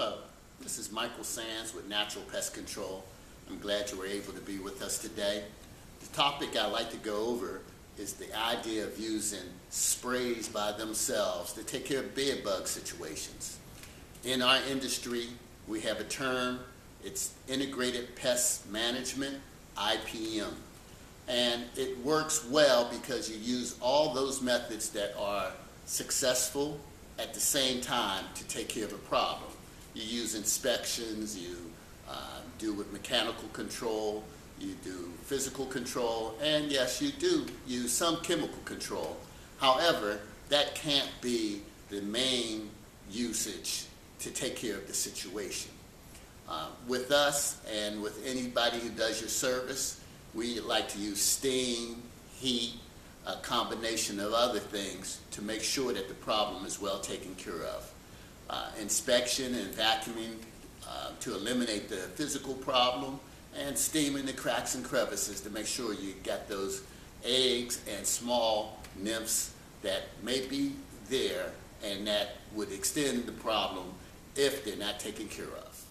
Hello, this is Michael Sands with Natural Pest Control. I'm glad you were able to be with us today. The topic I'd like to go over is the idea of using sprays by themselves to take care of bed bug situations. In our industry, we have a term, it's Integrated Pest Management, IPM. And it works well because you use all those methods that are successful at the same time to take care of a problem. You use inspections, you uh, do with mechanical control, you do physical control, and yes, you do use some chemical control. However, that can't be the main usage to take care of the situation. Uh, with us and with anybody who does your service, we like to use steam, heat, a combination of other things to make sure that the problem is well taken care of. Uh, inspection and vacuuming uh, to eliminate the physical problem, and steaming the cracks and crevices to make sure you get those eggs and small nymphs that may be there and that would extend the problem if they're not taken care of.